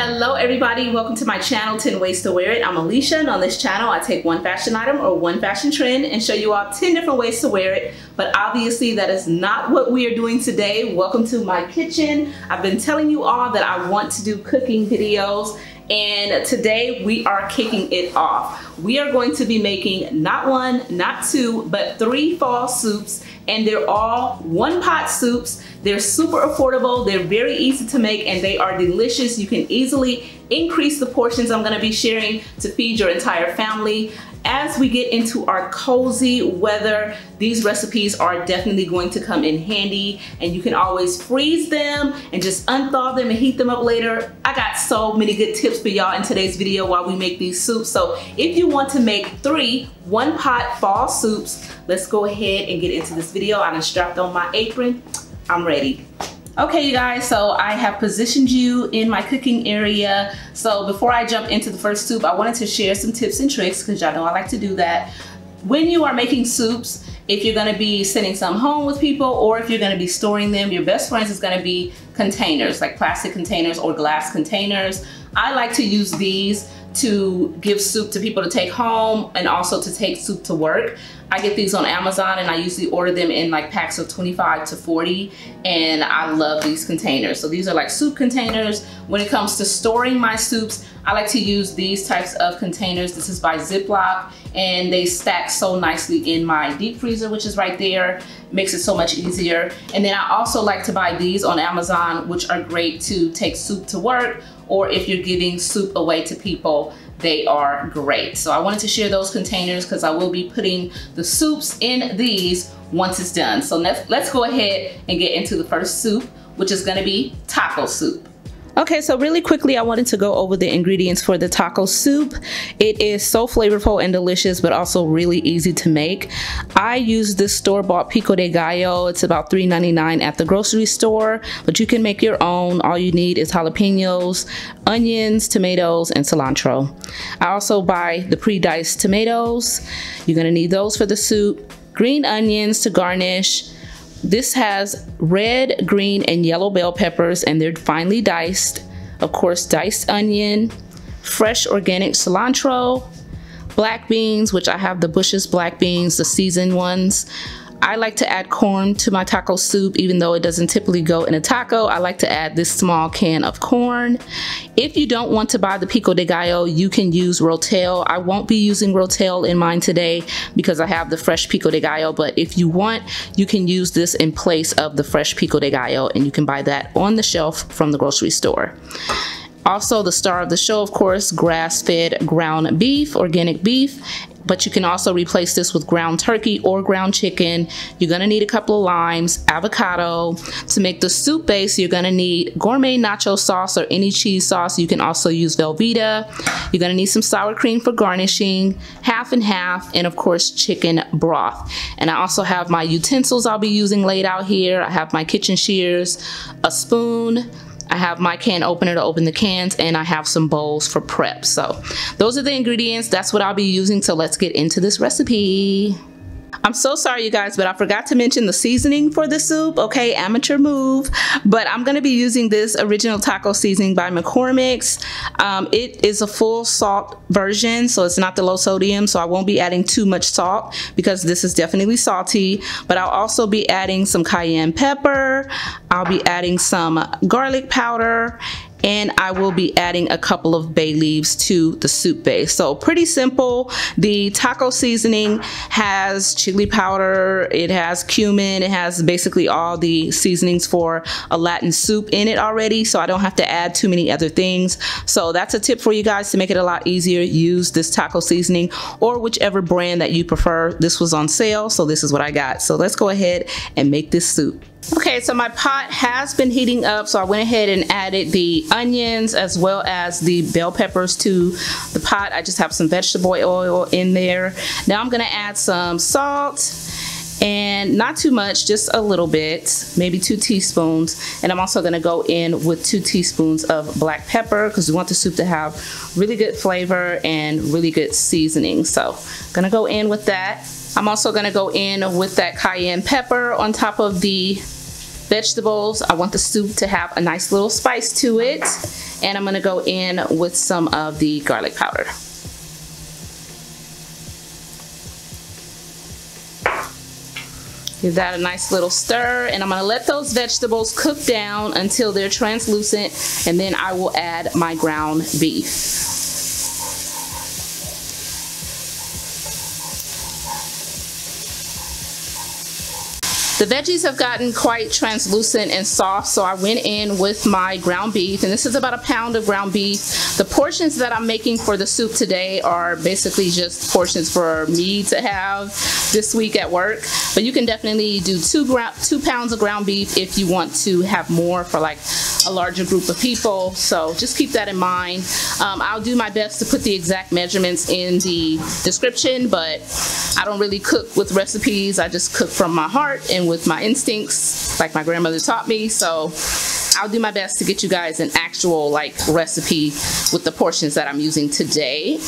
Hello everybody, welcome to my channel 10 Ways to Wear It. I'm Alicia and on this channel I take one fashion item or one fashion trend and show you all 10 different ways to wear it. But obviously that is not what we are doing today. Welcome to my kitchen. I've been telling you all that I want to do cooking videos and today we are kicking it off. We are going to be making not one, not two, but three fall soups and they're all one pot soups. They're super affordable, they're very easy to make and they are delicious. You can easily increase the portions I'm gonna be sharing to feed your entire family as we get into our cozy weather, these recipes are definitely going to come in handy and you can always freeze them and just unthaw them and heat them up later. I got so many good tips for y'all in today's video while we make these soups. So if you want to make three one pot fall soups, let's go ahead and get into this video. I'm strapped on my apron. I'm ready. Okay, you guys, so I have positioned you in my cooking area. So before I jump into the first soup, I wanted to share some tips and tricks because y'all know I like to do that. When you are making soups, if you're gonna be sending some home with people or if you're gonna be storing them, your best friends is gonna be containers, like plastic containers or glass containers. I like to use these to give soup to people to take home and also to take soup to work. I get these on Amazon and I usually order them in like packs of 25 to 40 and I love these containers. So these are like soup containers. When it comes to storing my soups, I like to use these types of containers. This is by Ziploc and they stack so nicely in my deep freezer, which is right there. Makes it so much easier. And then I also like to buy these on Amazon, which are great to take soup to work or if you're giving soup away to people they are great. So I wanted to share those containers because I will be putting the soups in these once it's done. So let's, go ahead and get into the first soup, which is gonna be taco soup. Okay, so really quickly, I wanted to go over the ingredients for the taco soup. It is so flavorful and delicious, but also really easy to make. I use this store-bought pico de gallo. It's about $3.99 at the grocery store, but you can make your own. All you need is jalapenos, onions, tomatoes, and cilantro. I also buy the pre-diced tomatoes. You're gonna need those for the soup. Green onions to garnish, this has red, green, and yellow bell peppers, and they're finely diced. Of course, diced onion, fresh organic cilantro, black beans, which I have the Bush's black beans, the seasoned ones, I like to add corn to my taco soup even though it doesn't typically go in a taco. I like to add this small can of corn. If you don't want to buy the pico de gallo, you can use Rotel. I won't be using Rotel in mine today because I have the fresh pico de gallo, but if you want, you can use this in place of the fresh pico de gallo and you can buy that on the shelf from the grocery store. Also, the star of the show, of course, grass-fed ground beef, organic beef, but you can also replace this with ground turkey or ground chicken. You're gonna need a couple of limes, avocado. To make the soup base, you're gonna need gourmet nacho sauce or any cheese sauce. You can also use Velveeta. You're gonna need some sour cream for garnishing, half and half, and of course, chicken broth. And I also have my utensils I'll be using laid out here. I have my kitchen shears, a spoon, I have my can opener to open the cans and I have some bowls for prep. So those are the ingredients. That's what I'll be using. So let's get into this recipe. I'm so sorry you guys, but I forgot to mention the seasoning for the soup. Okay, amateur move. But I'm gonna be using this original taco seasoning by McCormick's. Um, it is a full salt version, so it's not the low sodium, so I won't be adding too much salt because this is definitely salty. But I'll also be adding some cayenne pepper. I'll be adding some garlic powder and I will be adding a couple of bay leaves to the soup base. So pretty simple. The taco seasoning has chili powder, it has cumin, it has basically all the seasonings for a Latin soup in it already, so I don't have to add too many other things. So that's a tip for you guys to make it a lot easier. Use this taco seasoning or whichever brand that you prefer. This was on sale, so this is what I got. So let's go ahead and make this soup. Okay, so my pot has been heating up, so I went ahead and added the onions as well as the bell peppers to the pot. I just have some vegetable oil in there. Now I'm gonna add some salt and not too much, just a little bit, maybe two teaspoons. And I'm also gonna go in with two teaspoons of black pepper because we want the soup to have really good flavor and really good seasoning. So I'm gonna go in with that. I'm also gonna go in with that cayenne pepper on top of the vegetables. I want the soup to have a nice little spice to it. And I'm gonna go in with some of the garlic powder. Give that a nice little stir and I'm gonna let those vegetables cook down until they're translucent and then I will add my ground beef. The veggies have gotten quite translucent and soft, so I went in with my ground beef, and this is about a pound of ground beef. The portions that I'm making for the soup today are basically just portions for me to have this week at work, but you can definitely do two, two pounds of ground beef if you want to have more for like a larger group of people, so just keep that in mind. Um, I'll do my best to put the exact measurements in the description, but I don't really cook with recipes. I just cook from my heart and with my instincts like my grandmother taught me. So I'll do my best to get you guys an actual like recipe with the portions that I'm using today.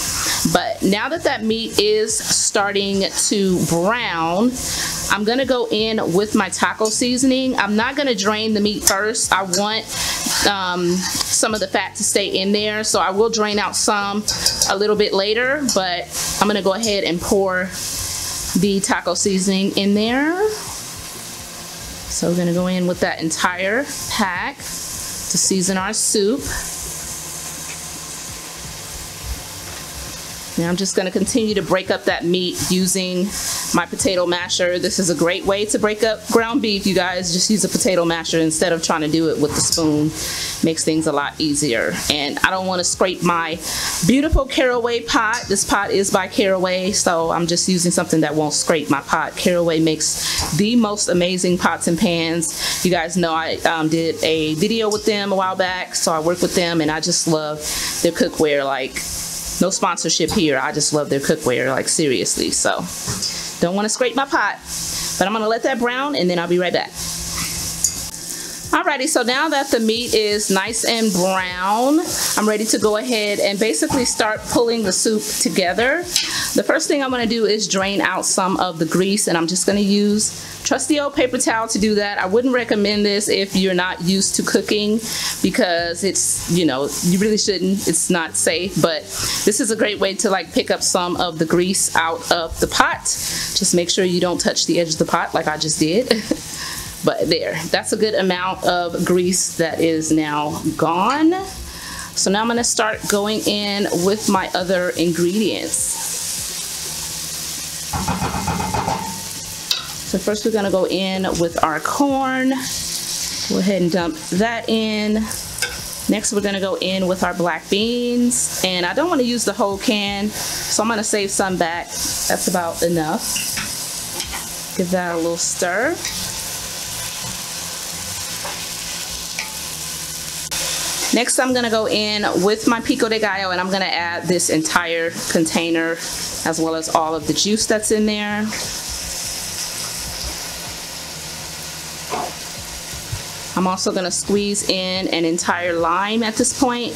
But now that that meat is starting to brown, I'm gonna go in with my taco seasoning. I'm not gonna drain the meat first. I want um, some of the fat to stay in there. So I will drain out some a little bit later, but I'm gonna go ahead and pour the taco seasoning in there. So we're gonna go in with that entire pack to season our soup. Now I'm just gonna continue to break up that meat using my potato masher. This is a great way to break up ground beef, you guys. Just use a potato masher instead of trying to do it with the spoon. Makes things a lot easier. And I don't wanna scrape my beautiful Caraway pot. This pot is by Caraway, so I'm just using something that won't scrape my pot. Caraway makes the most amazing pots and pans. You guys know I um, did a video with them a while back, so I work with them and I just love their cookware. Like no sponsorship here. I just love their cookware, like seriously. So don't want to scrape my pot, but I'm gonna let that brown and then I'll be right back. Alrighty, so now that the meat is nice and brown, I'm ready to go ahead and basically start pulling the soup together. The first thing I'm gonna do is drain out some of the grease and I'm just gonna use trusty old paper towel to do that. I wouldn't recommend this if you're not used to cooking because it's, you know, you really shouldn't. It's not safe, but this is a great way to like pick up some of the grease out of the pot. Just make sure you don't touch the edge of the pot like I just did. But there, that's a good amount of grease that is now gone. So now I'm gonna start going in with my other ingredients. So first we're gonna go in with our corn. Go ahead and dump that in. Next we're gonna go in with our black beans. And I don't wanna use the whole can, so I'm gonna save some back. That's about enough. Give that a little stir. Next, I'm gonna go in with my pico de gallo and I'm gonna add this entire container as well as all of the juice that's in there. I'm also gonna squeeze in an entire lime at this point.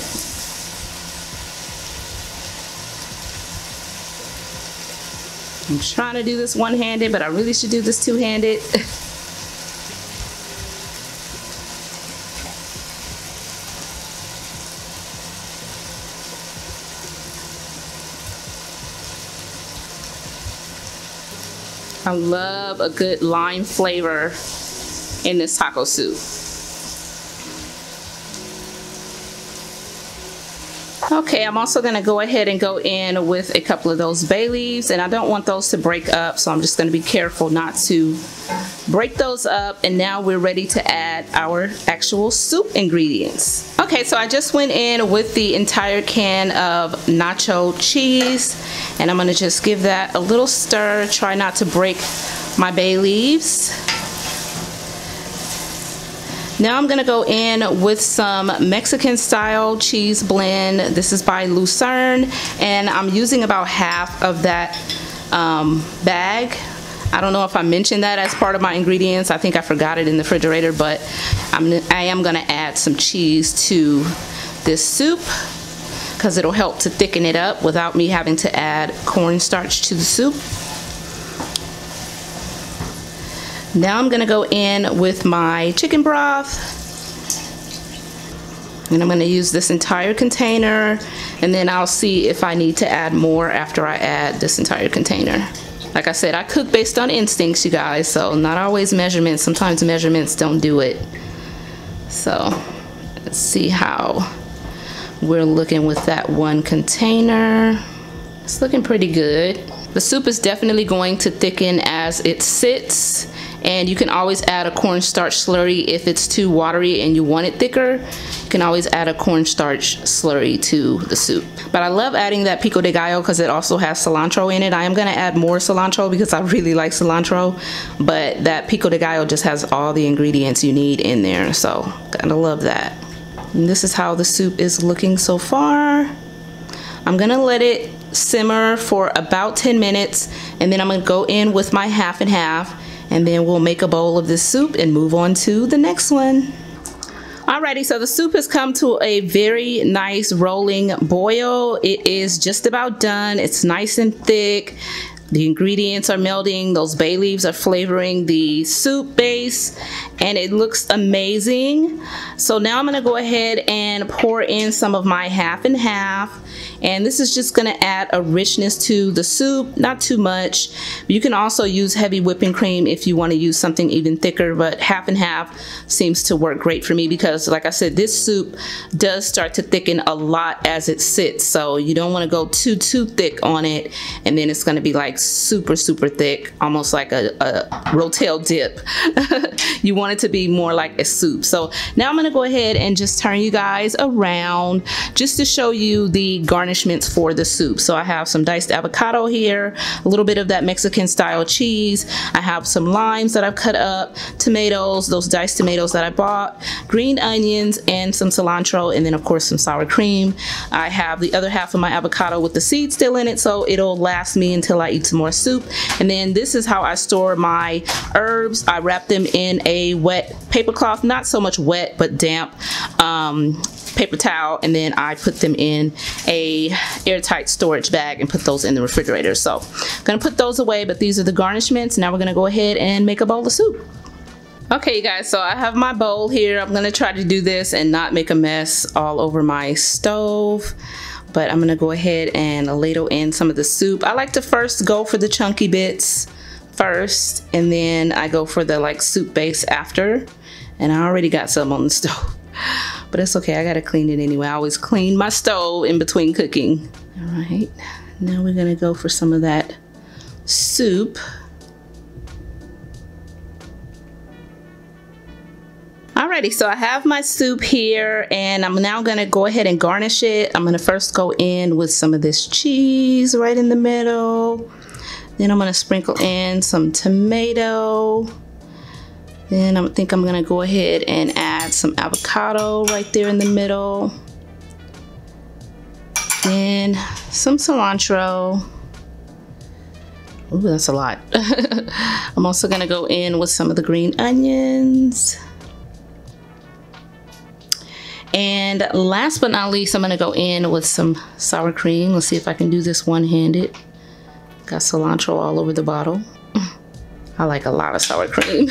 I'm trying to do this one-handed, but I really should do this two-handed. I love a good lime flavor in this taco soup. Okay, I'm also gonna go ahead and go in with a couple of those bay leaves and I don't want those to break up so I'm just gonna be careful not to break those up and now we're ready to add our actual soup ingredients. Okay, so I just went in with the entire can of nacho cheese and I'm gonna just give that a little stir, try not to break my bay leaves. Now I'm gonna go in with some Mexican style cheese blend. This is by Lucerne and I'm using about half of that um, bag. I don't know if I mentioned that as part of my ingredients. I think I forgot it in the refrigerator, but I'm, I am gonna add some cheese to this soup because it'll help to thicken it up without me having to add cornstarch to the soup. Now I'm gonna go in with my chicken broth. And I'm gonna use this entire container and then I'll see if I need to add more after I add this entire container. Like I said, I cook based on instincts, you guys, so not always measurements. Sometimes measurements don't do it. So let's see how we're looking with that one container. It's looking pretty good. The soup is definitely going to thicken as it sits and you can always add a cornstarch slurry if it's too watery and you want it thicker. You can always add a cornstarch slurry to the soup. But I love adding that pico de gallo because it also has cilantro in it. I am going to add more cilantro because I really like cilantro but that pico de gallo just has all the ingredients you need in there. So gonna love that. And this is how the soup is looking so far. I'm gonna let it simmer for about 10 minutes and then I'm gonna go in with my half and half and then we'll make a bowl of this soup and move on to the next one. Alrighty, so the soup has come to a very nice rolling boil. It is just about done. It's nice and thick. The ingredients are melting, those bay leaves are flavoring the soup base, and it looks amazing. So now I'm gonna go ahead and pour in some of my half and half. And this is just gonna add a richness to the soup, not too much. You can also use heavy whipping cream if you wanna use something even thicker, but half and half seems to work great for me because like I said, this soup does start to thicken a lot as it sits. So you don't wanna go too, too thick on it. And then it's gonna be like super, super thick, almost like a, a rotel dip. you want it to be more like a soup. So now I'm gonna go ahead and just turn you guys around just to show you the garnishments for the soup. So I have some diced avocado here, a little bit of that Mexican style cheese. I have some limes that I've cut up, tomatoes, those diced tomatoes that I bought, green onions, and some cilantro, and then of course some sour cream. I have the other half of my avocado with the seeds still in it, so it'll last me until I eat some more soup. And then this is how I store my herbs. I wrap them in a wet paper cloth, not so much wet, but damp um, paper towel. And then I put them in a airtight storage bag and put those in the refrigerator. So I'm gonna put those away, but these are the garnishments. Now we're gonna go ahead and make a bowl of soup. Okay, you guys, so I have my bowl here. I'm gonna try to do this and not make a mess all over my stove but I'm gonna go ahead and ladle in some of the soup. I like to first go for the chunky bits first and then I go for the like soup base after and I already got some on the stove but it's okay I gotta clean it anyway I always clean my stove in between cooking all right now we're gonna go for some of that soup Alrighty, so I have my soup here and I'm now gonna go ahead and garnish it. I'm gonna first go in with some of this cheese right in the middle. Then I'm gonna sprinkle in some tomato. Then I think I'm gonna go ahead and add some avocado right there in the middle. Then some cilantro. Ooh, that's a lot. I'm also gonna go in with some of the green onions. And last but not least, I'm gonna go in with some sour cream. Let's see if I can do this one-handed. Got cilantro all over the bottle. I like a lot of sour cream.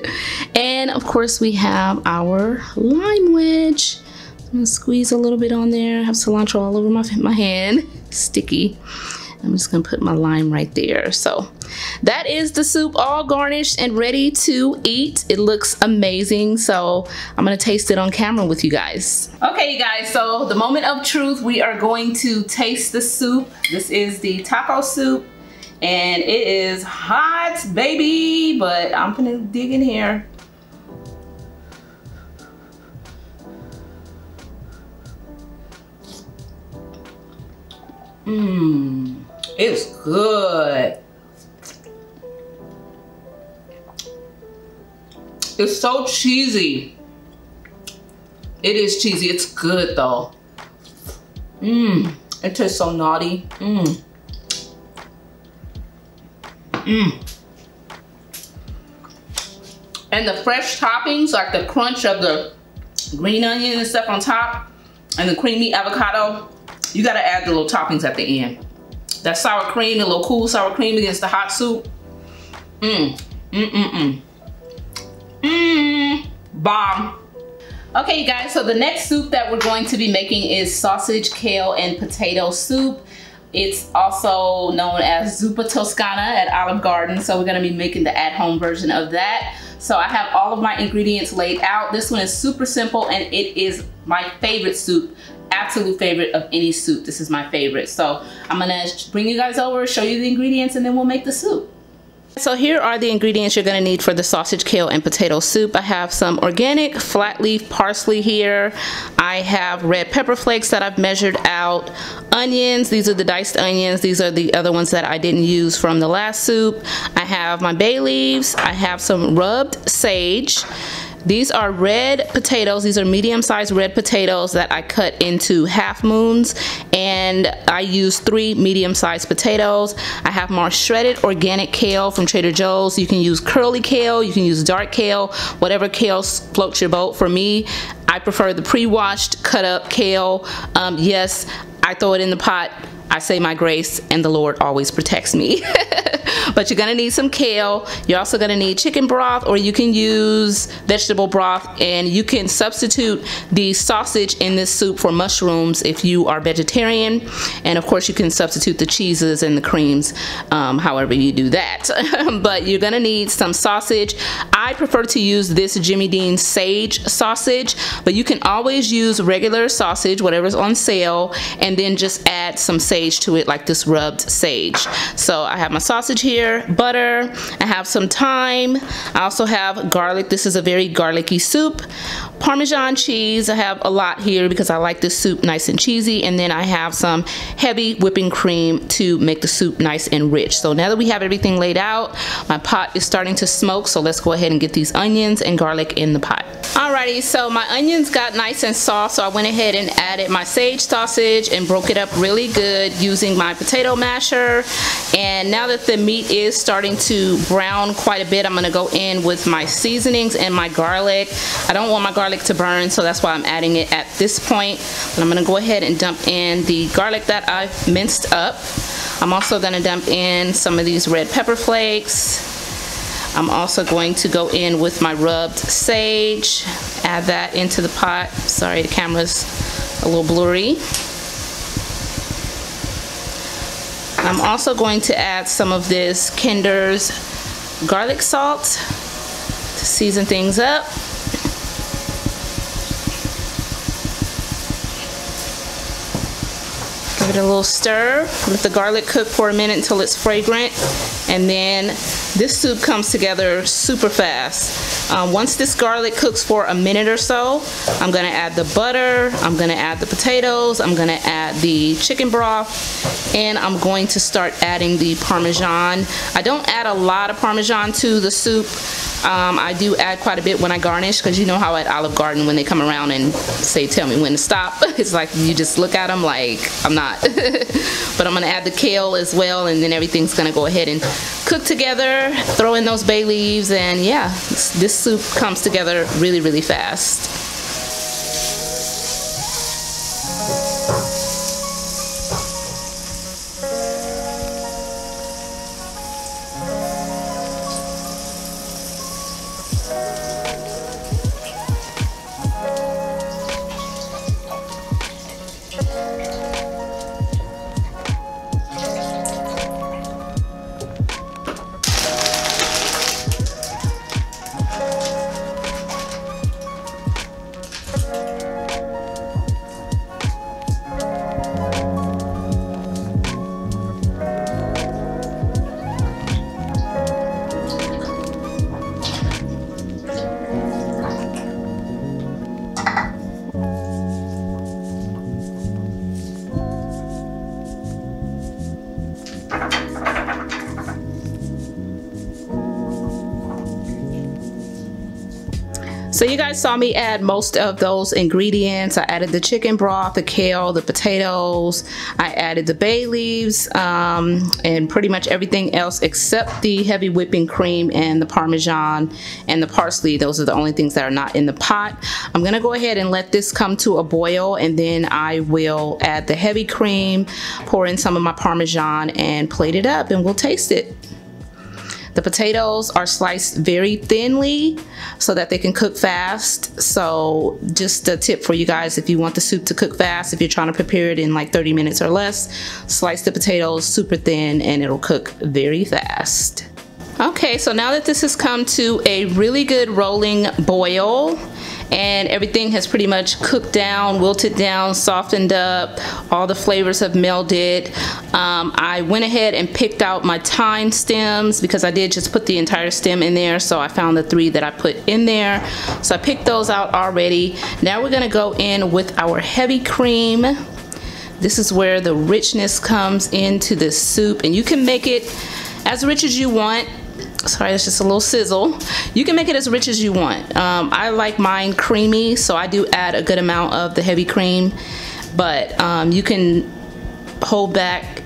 and of course we have our lime wedge. I'm gonna squeeze a little bit on there. I have cilantro all over my, my hand, sticky. I'm just gonna put my lime right there. So that is the soup all garnished and ready to eat. It looks amazing. So I'm gonna taste it on camera with you guys. Okay, you guys, so the moment of truth, we are going to taste the soup. This is the taco soup and it is hot, baby, but I'm gonna dig in here. Mmm. It's good. It's so cheesy. It is cheesy. It's good though. Mmm. It tastes so naughty. Mmm. Mmm. And the fresh toppings, like the crunch of the green onion and stuff on top, and the creamy avocado, you gotta add the little toppings at the end. That sour cream, the little cool sour cream against the hot soup. Mmm, mmm, mmm, mmm. Mmm, bomb. Okay, you guys, so the next soup that we're going to be making is sausage, kale, and potato soup. It's also known as zuppa toscana at Olive Garden, so we're gonna be making the at-home version of that. So I have all of my ingredients laid out. This one is super simple and it is my favorite soup absolute favorite of any soup. This is my favorite. So I'm gonna bring you guys over, show you the ingredients, and then we'll make the soup. So here are the ingredients you're going to need for the sausage, kale, and potato soup. I have some organic flat leaf parsley here. I have red pepper flakes that I've measured out. Onions, these are the diced onions. These are the other ones that I didn't use from the last soup. I have my bay leaves. I have some rubbed sage. These are red potatoes. These are medium-sized red potatoes that I cut into half moons and I use three medium-sized potatoes. I have more shredded organic kale from Trader Joe's. You can use curly kale, you can use dark kale, whatever kale floats your boat. For me, I prefer the pre-washed cut up kale. Um, yes, I throw it in the pot I say my grace and the Lord always protects me. but you're gonna need some kale. You're also gonna need chicken broth or you can use vegetable broth and you can substitute the sausage in this soup for mushrooms if you are vegetarian. And of course you can substitute the cheeses and the creams um, however you do that. but you're gonna need some sausage. I prefer to use this Jimmy Dean sage sausage, but you can always use regular sausage, whatever's on sale, and then just add some sage sage to it like this rubbed sage. So I have my sausage here, butter, I have some thyme, I also have garlic. This is a very garlicky soup. Parmesan cheese, I have a lot here because I like this soup nice and cheesy. And then I have some heavy whipping cream to make the soup nice and rich. So now that we have everything laid out, my pot is starting to smoke. So let's go ahead and get these onions and garlic in the pot. Alrighty, so my onions got nice and soft, so I went ahead and added my sage sausage and broke it up really good using my potato masher. And now that the meat is starting to brown quite a bit, I'm gonna go in with my seasonings and my garlic. I don't want my garlic to burn, so that's why I'm adding it at this point. But I'm gonna go ahead and dump in the garlic that I've minced up. I'm also gonna dump in some of these red pepper flakes, I'm also going to go in with my rubbed sage, add that into the pot. Sorry, the camera's a little blurry. I'm also going to add some of this Kinder's garlic salt to season things up. Give it a little stir. Let the garlic cook for a minute until it's fragrant. And then this soup comes together super fast. Um, once this garlic cooks for a minute or so, I'm gonna add the butter, I'm gonna add the potatoes, I'm gonna add the chicken broth, and I'm going to start adding the Parmesan. I don't add a lot of Parmesan to the soup. Um, I do add quite a bit when I garnish because you know how at Olive Garden when they come around and say tell me when to stop it's like you just look at them like I'm not. But I'm gonna add the kale as well and then everything's gonna go ahead and cook together throw in those bay leaves and yeah this, this soup comes together really really fast So you guys saw me add most of those ingredients. I added the chicken broth, the kale, the potatoes. I added the bay leaves um, and pretty much everything else except the heavy whipping cream and the Parmesan and the parsley. Those are the only things that are not in the pot. I'm gonna go ahead and let this come to a boil and then I will add the heavy cream, pour in some of my Parmesan and plate it up and we'll taste it. The potatoes are sliced very thinly so that they can cook fast. So just a tip for you guys, if you want the soup to cook fast, if you're trying to prepare it in like 30 minutes or less, slice the potatoes super thin and it'll cook very fast. Okay, so now that this has come to a really good rolling boil, and everything has pretty much cooked down, wilted down, softened up. All the flavors have melded. Um, I went ahead and picked out my thyme stems because I did just put the entire stem in there. So I found the three that I put in there. So I picked those out already. Now we're gonna go in with our heavy cream. This is where the richness comes into the soup and you can make it as rich as you want sorry it's just a little sizzle. You can make it as rich as you want. Um, I like mine creamy so I do add a good amount of the heavy cream but um, you can hold back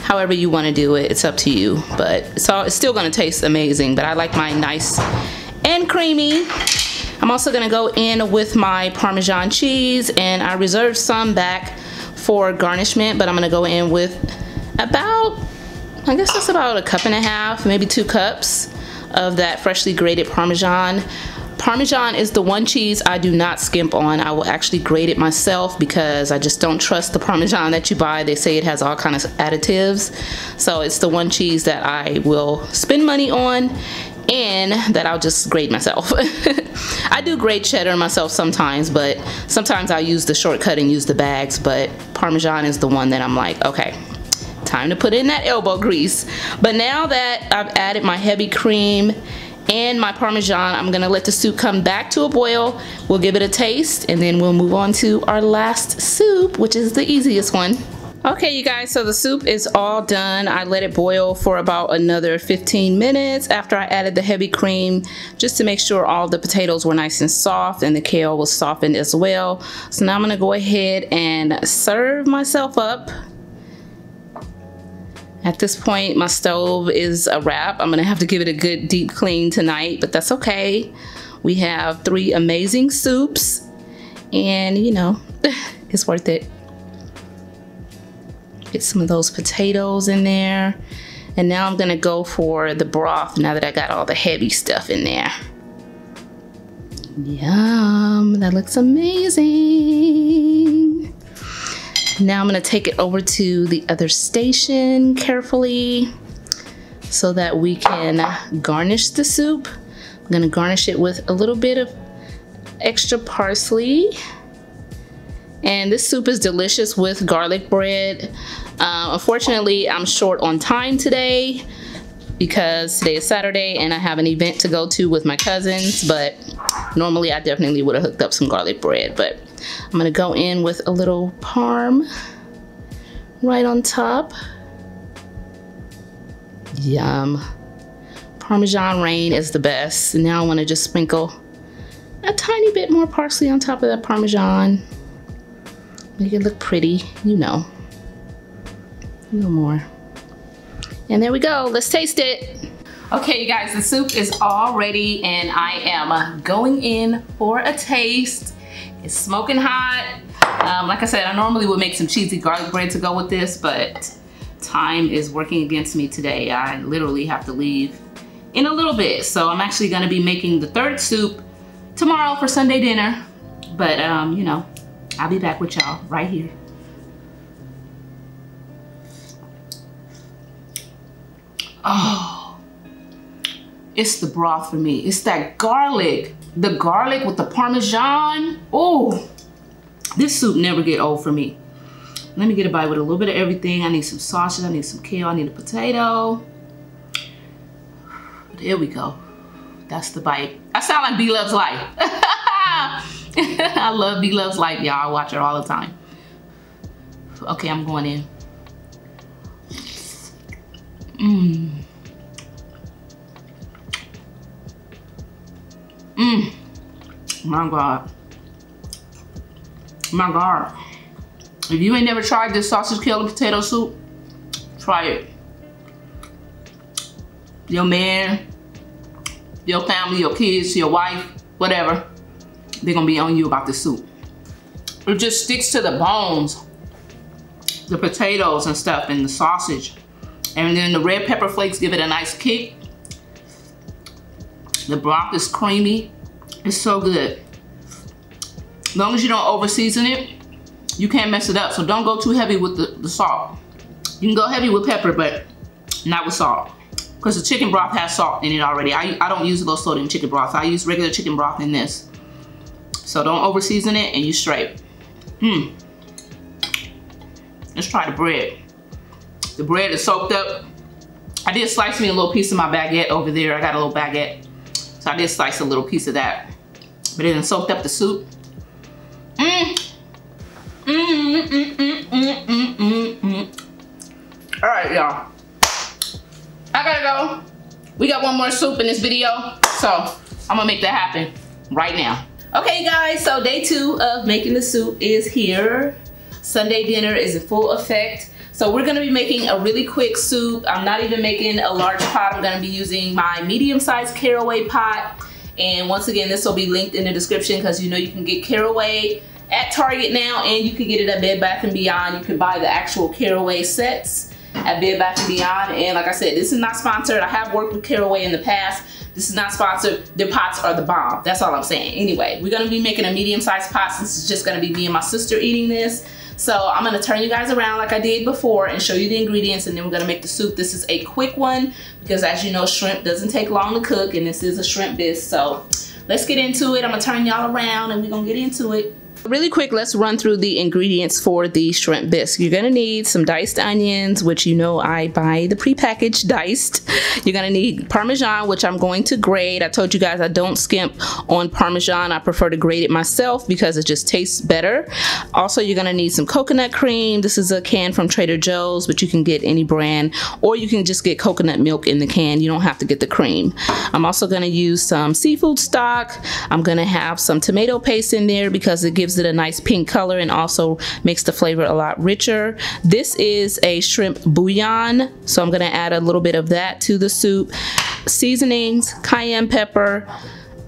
however you want to do it it's up to you but it's, it's still going to taste amazing but I like mine nice and creamy. I'm also going to go in with my Parmesan cheese and I reserved some back for garnishment but I'm going to go in with about I guess that's about a cup and a half, maybe two cups of that freshly grated Parmesan. Parmesan is the one cheese I do not skimp on. I will actually grate it myself because I just don't trust the Parmesan that you buy. They say it has all kinds of additives. So it's the one cheese that I will spend money on and that I'll just grate myself. I do grate cheddar myself sometimes, but sometimes I'll use the shortcut and use the bags, but Parmesan is the one that I'm like, okay, time to put in that elbow grease. But now that I've added my heavy cream and my Parmesan, I'm gonna let the soup come back to a boil. We'll give it a taste and then we'll move on to our last soup, which is the easiest one. Okay, you guys, so the soup is all done. I let it boil for about another 15 minutes after I added the heavy cream, just to make sure all the potatoes were nice and soft and the kale was softened as well. So now I'm gonna go ahead and serve myself up. At this point, my stove is a wrap. I'm gonna have to give it a good deep clean tonight, but that's okay. We have three amazing soups and you know, it's worth it. Get some of those potatoes in there. And now I'm gonna go for the broth now that I got all the heavy stuff in there. Yum, that looks amazing. Now I'm gonna take it over to the other station carefully so that we can garnish the soup. I'm gonna garnish it with a little bit of extra parsley. And this soup is delicious with garlic bread. Uh, unfortunately, I'm short on time today because today is Saturday and I have an event to go to with my cousins, but normally I definitely would have hooked up some garlic bread, but I'm gonna go in with a little parm right on top. Yum. Parmesan rain is the best. Now I wanna just sprinkle a tiny bit more parsley on top of that Parmesan. Make it look pretty, you know. A little more. And there we go, let's taste it. Okay, you guys, the soup is all ready and I am going in for a taste. It's smoking hot. Um, like I said, I normally would make some cheesy garlic bread to go with this, but time is working against me today. I literally have to leave in a little bit. So I'm actually gonna be making the third soup tomorrow for Sunday dinner. But um, you know, I'll be back with y'all right here. Oh, it's the broth for me. It's that garlic, the garlic with the Parmesan. Oh, this soup never get old for me. Let me get a bite with a little bit of everything. I need some sausage, I need some kale, I need a potato. There we go. That's the bite. I sound like B Loves Life. I love B Loves Life, y'all. I watch it all the time. Okay, I'm going in. Mmm. Mmm. My God. My God. If you ain't never tried this sausage kale and potato soup, try it. Your man, your family, your kids, your wife, whatever, they're gonna be on you about the soup. It just sticks to the bones, the potatoes and stuff and the sausage. And then the red pepper flakes give it a nice kick. The broth is creamy. It's so good. As long as you don't over season it, you can't mess it up. So don't go too heavy with the, the salt. You can go heavy with pepper, but not with salt. Because the chicken broth has salt in it already. I, I don't use low sodium chicken broth. I use regular chicken broth in this. So don't over season it and you straight. Mmm. Let's try the bread. The bread is soaked up. I did slice me a little piece of my baguette over there. I got a little baguette. So I did slice a little piece of that. But it soaked up the soup. Mmm, mmm, mmm. All right, y'all. I gotta go. We got one more soup in this video. So I'm gonna make that happen right now. Okay guys, so day two of making the soup is here. Sunday dinner is in full effect. So we're gonna be making a really quick soup. I'm not even making a large pot. I'm gonna be using my medium-sized caraway pot. And once again, this will be linked in the description because you know you can get caraway at Target now and you can get it at Bed Bath & Beyond. You can buy the actual caraway sets at Bed Bath & Beyond. And like I said, this is not sponsored. I have worked with caraway in the past. This is not sponsored. Their pots are the bomb. That's all I'm saying. Anyway, we're gonna be making a medium-sized pot since it's just gonna be me and my sister eating this. So I'm gonna turn you guys around like I did before and show you the ingredients and then we're gonna make the soup. This is a quick one because as you know, shrimp doesn't take long to cook and this is a shrimp bisque. So let's get into it. I'm gonna turn y'all around and we're gonna get into it. Really quick, let's run through the ingredients for the shrimp bisque. You're gonna need some diced onions, which you know I buy the prepackaged diced. You're gonna need Parmesan, which I'm going to grate. I told you guys I don't skimp on Parmesan. I prefer to grate it myself because it just tastes better. Also, you're gonna need some coconut cream. This is a can from Trader Joe's, but you can get any brand, or you can just get coconut milk in the can. You don't have to get the cream. I'm also gonna use some seafood stock. I'm gonna have some tomato paste in there because it gives gives it a nice pink color and also makes the flavor a lot richer. This is a shrimp bouillon, so I'm gonna add a little bit of that to the soup. Seasonings, cayenne pepper,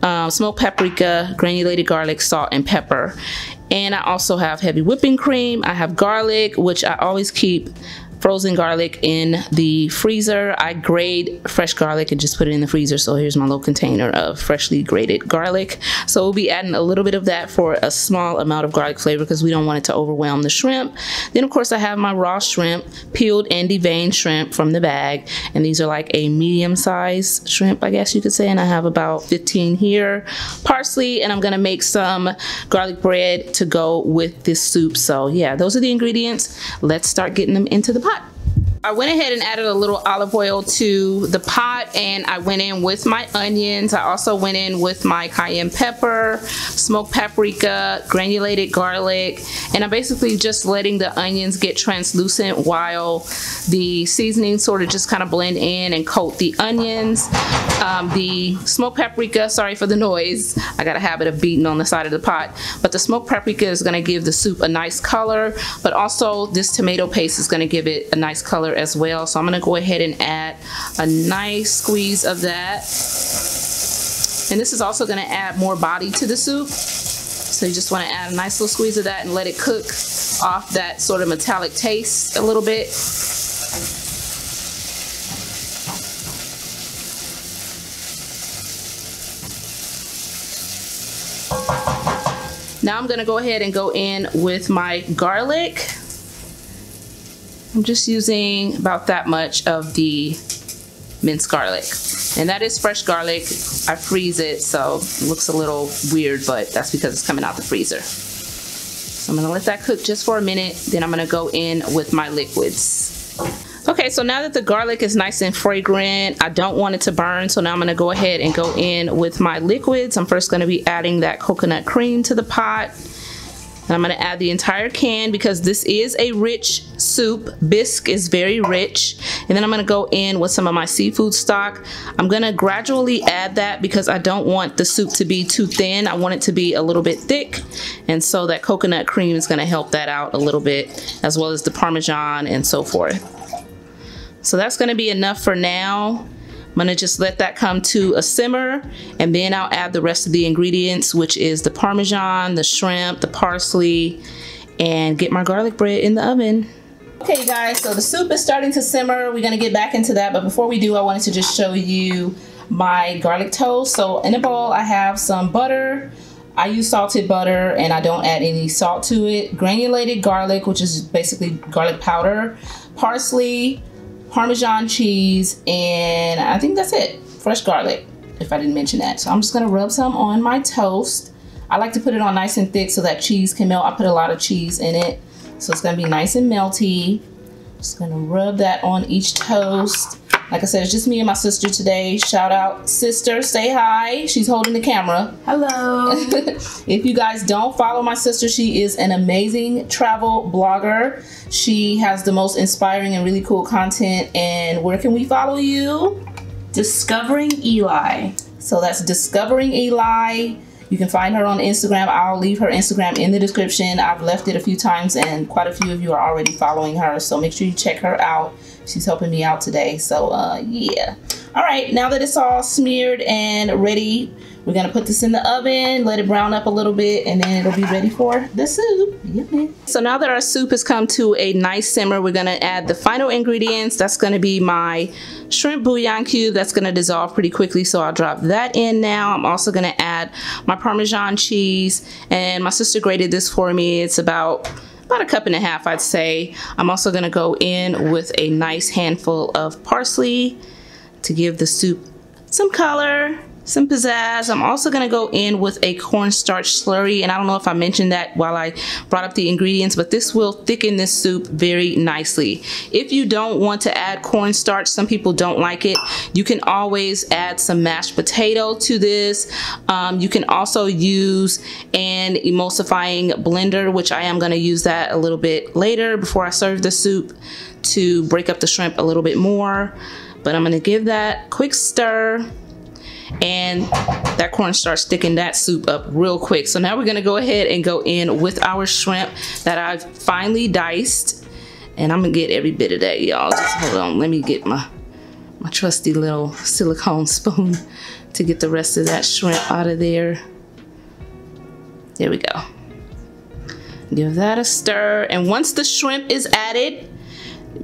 um, smoked paprika, granulated garlic, salt, and pepper. And I also have heavy whipping cream. I have garlic, which I always keep frozen garlic in the freezer. I grate fresh garlic and just put it in the freezer. So here's my little container of freshly grated garlic. So we'll be adding a little bit of that for a small amount of garlic flavor because we don't want it to overwhelm the shrimp. Then of course I have my raw shrimp, peeled and deveined shrimp from the bag. And these are like a medium sized shrimp, I guess you could say. And I have about 15 here. Parsley, and I'm gonna make some garlic bread to go with this soup. So yeah, those are the ingredients. Let's start getting them into the pot. I went ahead and added a little olive oil to the pot and I went in with my onions. I also went in with my cayenne pepper, smoked paprika, granulated garlic, and I'm basically just letting the onions get translucent while the seasoning sort of just kind of blend in and coat the onions. Um, the smoked paprika, sorry for the noise, I got a habit of beating on the side of the pot, but the smoked paprika is gonna give the soup a nice color, but also this tomato paste is gonna give it a nice color as well. So I'm gonna go ahead and add a nice squeeze of that. And this is also gonna add more body to the soup. So you just wanna add a nice little squeeze of that and let it cook off that sort of metallic taste a little bit. Now I'm gonna go ahead and go in with my garlic. I'm just using about that much of the minced garlic. And that is fresh garlic. I freeze it, so it looks a little weird, but that's because it's coming out the freezer. So I'm gonna let that cook just for a minute, then I'm gonna go in with my liquids. Okay, so now that the garlic is nice and fragrant, I don't want it to burn, so now I'm gonna go ahead and go in with my liquids. I'm first gonna be adding that coconut cream to the pot. And I'm gonna add the entire can because this is a rich soup. Bisque is very rich. And then I'm gonna go in with some of my seafood stock. I'm gonna gradually add that because I don't want the soup to be too thin. I want it to be a little bit thick. And so that coconut cream is gonna help that out a little bit as well as the Parmesan and so forth. So that's gonna be enough for now. I'm gonna just let that come to a simmer and then I'll add the rest of the ingredients, which is the Parmesan, the shrimp, the parsley, and get my garlic bread in the oven. Okay guys, so the soup is starting to simmer. We're gonna get back into that, but before we do, I wanted to just show you my garlic toast. So in a bowl, I have some butter. I use salted butter and I don't add any salt to it. Granulated garlic, which is basically garlic powder, parsley, Parmesan cheese, and I think that's it. Fresh garlic, if I didn't mention that. So I'm just gonna rub some on my toast. I like to put it on nice and thick so that cheese can melt. I put a lot of cheese in it. So it's gonna be nice and melty. Just gonna rub that on each toast. Like I said, it's just me and my sister today. Shout out, sister, say hi. She's holding the camera. Hello. if you guys don't follow my sister, she is an amazing travel blogger. She has the most inspiring and really cool content. And where can we follow you? Discovering Eli. So that's Discovering Eli. You can find her on Instagram. I'll leave her Instagram in the description. I've left it a few times and quite a few of you are already following her. So make sure you check her out. She's helping me out today. So uh, yeah. All right, now that it's all smeared and ready, we're gonna put this in the oven, let it brown up a little bit, and then it'll be ready for the soup. Yummy. So now that our soup has come to a nice simmer, we're gonna add the final ingredients. That's gonna be my shrimp bouillon cube. That's gonna dissolve pretty quickly, so I'll drop that in now. I'm also gonna add my Parmesan cheese, and my sister grated this for me. It's about about a cup and a half, I'd say. I'm also gonna go in with a nice handful of parsley to give the soup some color some pizzazz. I'm also gonna go in with a cornstarch slurry and I don't know if I mentioned that while I brought up the ingredients but this will thicken this soup very nicely. If you don't want to add cornstarch, some people don't like it, you can always add some mashed potato to this. Um, you can also use an emulsifying blender which I am gonna use that a little bit later before I serve the soup to break up the shrimp a little bit more. But I'm gonna give that quick stir and that cornstarch sticking that soup up real quick. So now we're gonna go ahead and go in with our shrimp that I've finely diced. And I'm gonna get every bit of that, y'all. Just hold on, let me get my, my trusty little silicone spoon to get the rest of that shrimp out of there. There we go. Give that a stir. And once the shrimp is added,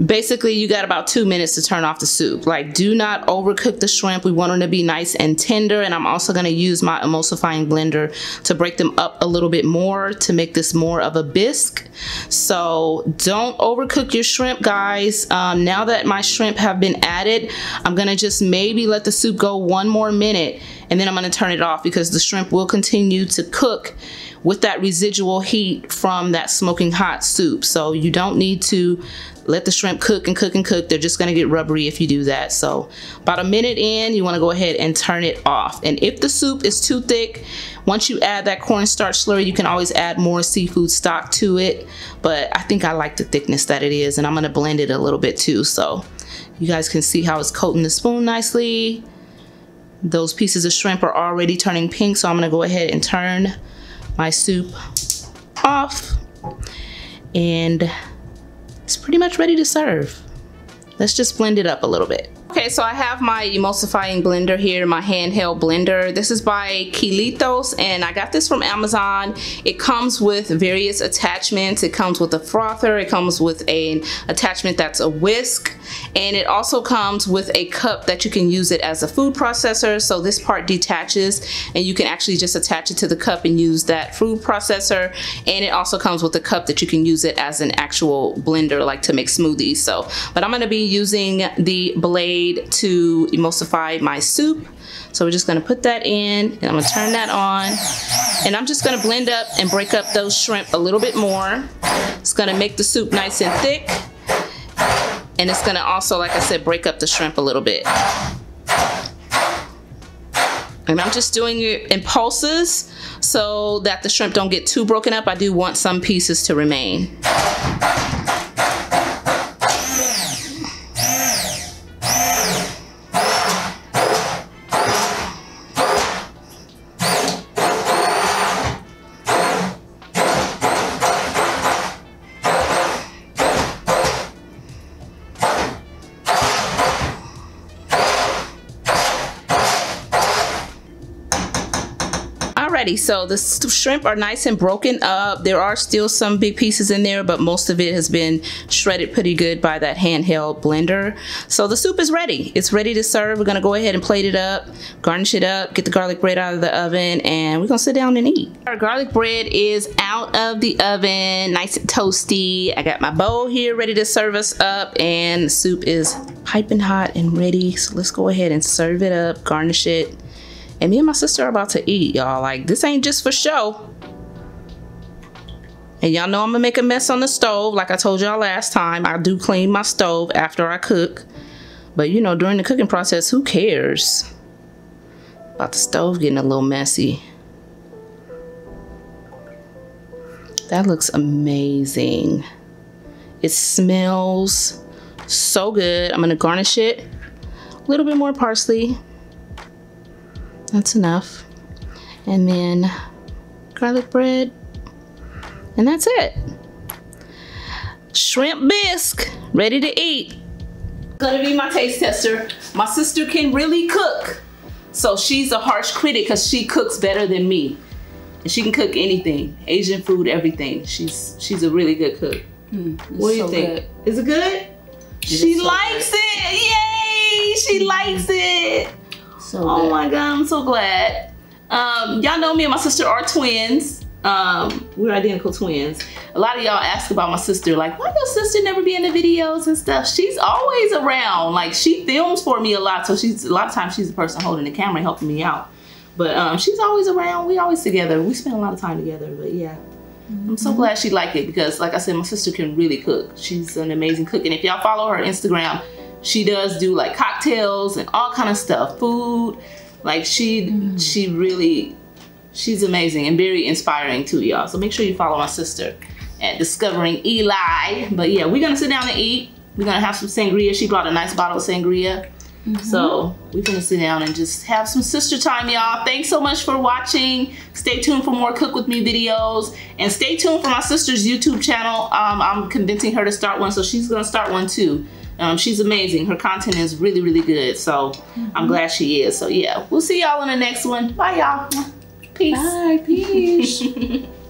basically you got about two minutes to turn off the soup. Like do not overcook the shrimp. We want them to be nice and tender and I'm also going to use my emulsifying blender to break them up a little bit more to make this more of a bisque. So don't overcook your shrimp guys. Um, now that my shrimp have been added I'm gonna just maybe let the soup go one more minute and then I'm gonna turn it off because the shrimp will continue to cook with that residual heat from that smoking hot soup so you don't need to let the shrimp cook and cook and cook. They're just gonna get rubbery if you do that. So about a minute in, you wanna go ahead and turn it off. And if the soup is too thick, once you add that cornstarch slurry, you can always add more seafood stock to it. But I think I like the thickness that it is and I'm gonna blend it a little bit too. So you guys can see how it's coating the spoon nicely. Those pieces of shrimp are already turning pink, so I'm gonna go ahead and turn my soup off. And it's pretty much ready to serve. Let's just blend it up a little bit. Okay, so I have my emulsifying blender here, my handheld blender. This is by Keylitos and I got this from Amazon. It comes with various attachments. It comes with a frother. It comes with an attachment that's a whisk. And it also comes with a cup that you can use it as a food processor. So this part detaches and you can actually just attach it to the cup and use that food processor. And it also comes with a cup that you can use it as an actual blender like to make smoothies. So, but I'm gonna be using the blade to emulsify my soup. So we're just gonna put that in and I'm gonna turn that on. And I'm just gonna blend up and break up those shrimp a little bit more. It's gonna make the soup nice and thick. And it's gonna also, like I said, break up the shrimp a little bit. And I'm just doing it in pulses so that the shrimp don't get too broken up. I do want some pieces to remain. So the shrimp are nice and broken up. There are still some big pieces in there, but most of it has been shredded pretty good by that handheld blender. So the soup is ready. It's ready to serve. We're gonna go ahead and plate it up, garnish it up, get the garlic bread out of the oven, and we're gonna sit down and eat. Our garlic bread is out of the oven, nice and toasty. I got my bowl here ready to serve us up, and soup is piping hot and ready. So let's go ahead and serve it up, garnish it, and me and my sister are about to eat, y'all. Like, this ain't just for show. And y'all know I'm gonna make a mess on the stove. Like I told y'all last time, I do clean my stove after I cook. But you know, during the cooking process, who cares? About the stove getting a little messy. That looks amazing. It smells so good. I'm gonna garnish it. A little bit more parsley, that's enough. And then garlic bread. And that's it. Shrimp bisque, ready to eat. Gonna be my taste tester. My sister can really cook. So she's a harsh critic because she cooks better than me. And she can cook anything, Asian food, everything. She's she's a really good cook. Mm, what do you so think? Good. Is it good? It she so likes good. it. Yay! She likes it. So oh my god, I'm so glad. Um, y'all know me and my sister are twins. Um, we're identical twins. A lot of y'all ask about my sister, like, why your sister never be in the videos and stuff? She's always around. Like, she films for me a lot, so she's a lot of times she's the person holding the camera helping me out. But um, she's always around. We always together. We spend a lot of time together. But yeah, I'm so glad she liked it because, like I said, my sister can really cook. She's an amazing cook. And if y'all follow her Instagram, she does do like cocktails and all kind of stuff, food. Like she, mm. she really, she's amazing and very inspiring too, y'all. So make sure you follow my sister at Discovering Eli. But yeah, we're gonna sit down and eat. We're gonna have some sangria. She brought a nice bottle of sangria. Mm -hmm. So we're gonna sit down and just have some sister time, y'all. Thanks so much for watching. Stay tuned for more Cook With Me videos. And stay tuned for my sister's YouTube channel. Um, I'm convincing her to start one, so she's gonna start one too. Um, she's amazing. Her content is really, really good. So mm -hmm. I'm glad she is. So yeah, we'll see y'all in the next one. Bye, y'all. Peace. Bye. Peace.